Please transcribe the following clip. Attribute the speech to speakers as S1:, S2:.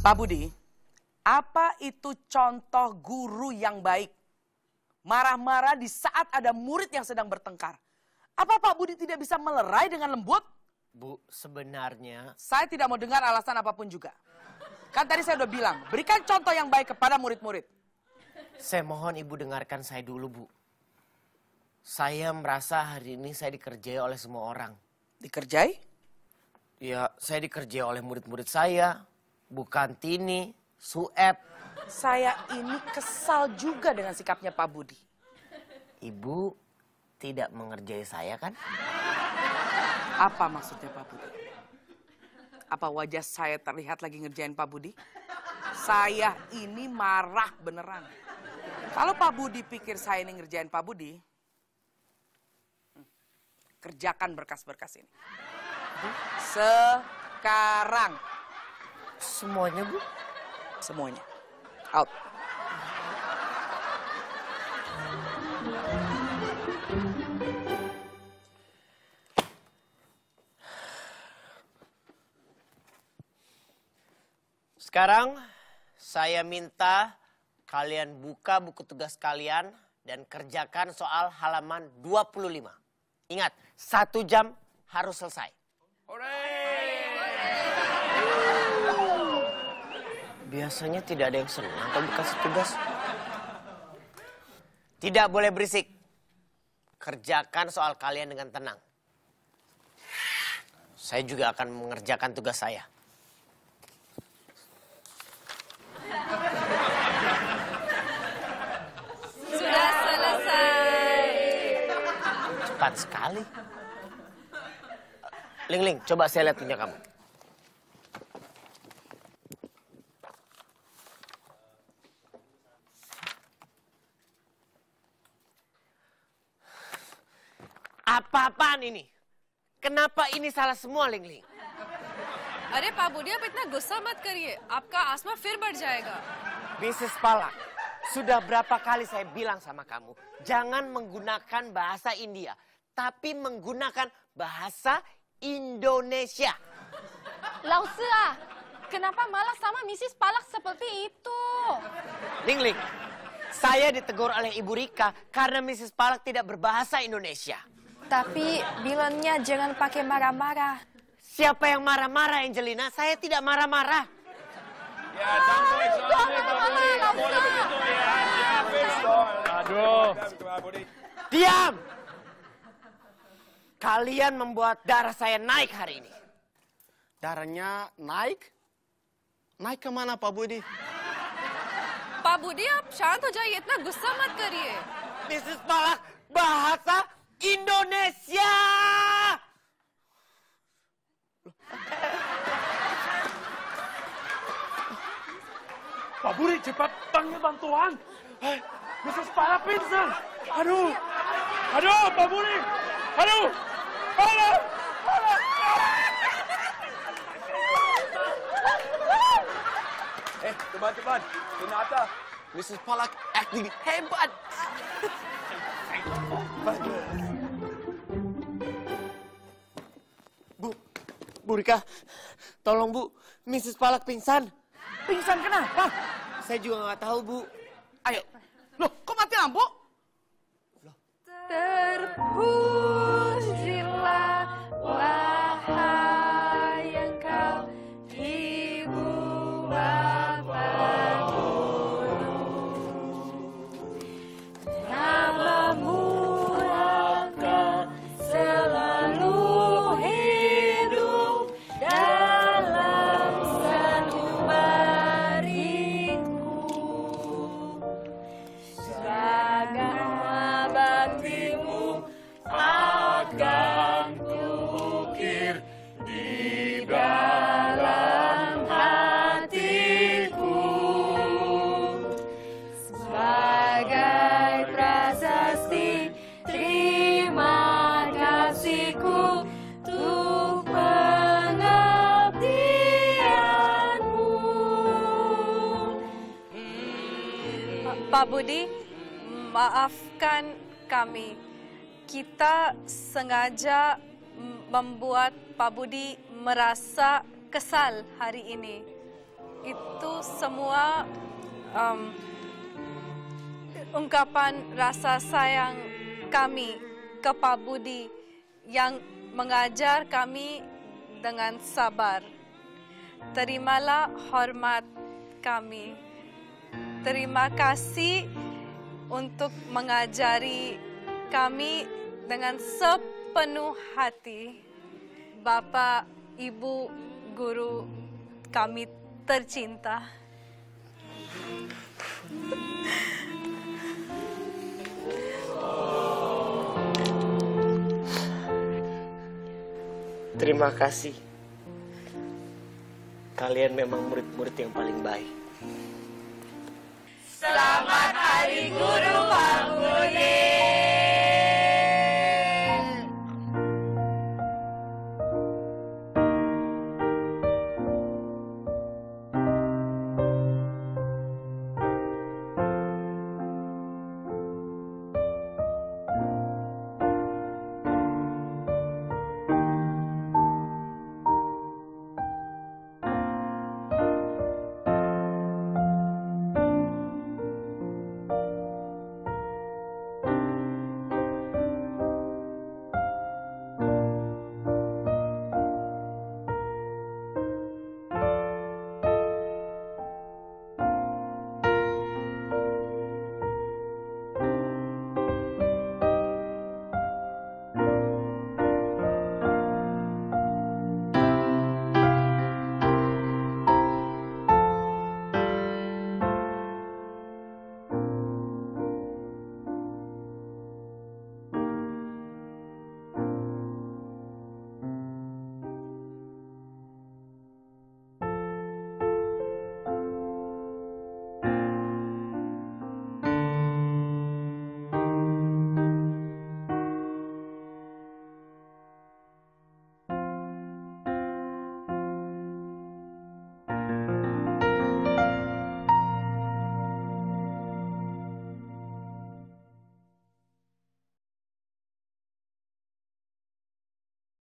S1: Pak Budi, apa itu contoh guru yang baik? Marah-marah di saat ada murid yang sedang bertengkar. Apa Pak Budi tidak bisa melerai dengan lembut?
S2: Bu, sebenarnya
S1: Saya tidak mau dengar alasan apa pun juga. Kan tadi saya udah bilang, berikan contoh yang baik kepada murid-murid.
S2: saya mohon ibu dengarkan saya dulu, Bu. Saya merasa hari ini saya dikerjai oleh semua orang.
S1: Dikerjai?
S2: Ya, saya dikerjai oleh murid-murid saya, Bu Kantini, Sueb.
S1: Saya ini kesal juga dengan sikapnya Pak Budi.
S2: Ibu tidak mengerjai saya kan?
S1: Apa maksudnya Pak Budi? Apa wajah saya terlihat lagi ngerjain Pak Budi? Saya ini marah beneran. Kalau Pak Budi pikir saya ini ngerjain Pak Budi, hmm, kerjakan berkas-berkas ini. Sekarang
S2: Semuanya, Bu.
S1: semuanya. Out.
S2: Sekarang saya minta kalian buka buku tugas kalian dan kerjakan soal halaman 25. Ingat, satu jam harus selesai. Biasanya tidak ada yang senang kalau dikasih tugas. Tidak boleh berisik. Kerjakan soal kalian dengan tenang. Saya juga akan mengerjakan tugas saya.
S3: Sudah selesai.
S2: Cepat sekali. Ling Ling, coba saya lihat punya kamu. Apa-apaan ini? Kenapa ini salah semua Ling Ling?
S3: अरे Pak आप इतना गुस्सा मत करिए आपका आसमा फिर बढ़ जाएगा
S2: Palak, sudah berapa kali saya bilang sama kamu, jangan menggunakan bahasa India, tapi menggunakan bahasa Indonesia.
S4: Lausua, kenapa malah sama Mrs. Palak seperti itu?
S2: Ling Ling, saya ditegur oleh Ibu Rika karena Mrs. Palak tidak berbahasa Indonesia.
S4: Tapi bilangnya jangan pakai marah-marah.
S2: Siapa yang marah-marah, Angelina? Saya tidak marah-marah.
S5: Ya, contoh soalnya Pak Budi. Nggak boleh begitu ya. Ya, pistol. Aduh. Pak Budi.
S2: Diam! Kalian membuat darah saya naik hari ini.
S6: Darahnya naik? Naik kemana Pak Budi?
S3: पाबूडी आप शांत हो जाइए इतना गुस्सा मत करिए
S2: Mrs. Palak, bahasa Indonesia!
S5: Pak Budi, cepat panggil bantuan. Eh, Mrs. Pala pingsan. Aduh. Aduh, Pak Budi. Aduh. Pala.
S6: Eh, teman-teman, ternyata Mrs. Palak acting hebat.
S2: Bu, Bu Rika, tolong Bu, Mrs. Palak pingsan.
S1: Pingsan kenapa?
S2: Saya juga nggak tahu Bu.
S1: Ayo. Loh, kok mati lampu?
S4: Terpujilah
S3: Pak Budi maafkan kami kita sengaja membuat Pak Budi merasa kesal hari ini itu semua um, ungkapan rasa sayang kami ke Pak Budi yang mengajar kami dengan sabar. Terimalah hormat kami. Terima kasih untuk mengajari kami dengan sepenuh hati. Bapak, Ibu, Guru kami tercinta.
S2: Terima kasih. Kalian memang murid-murid yang paling baik.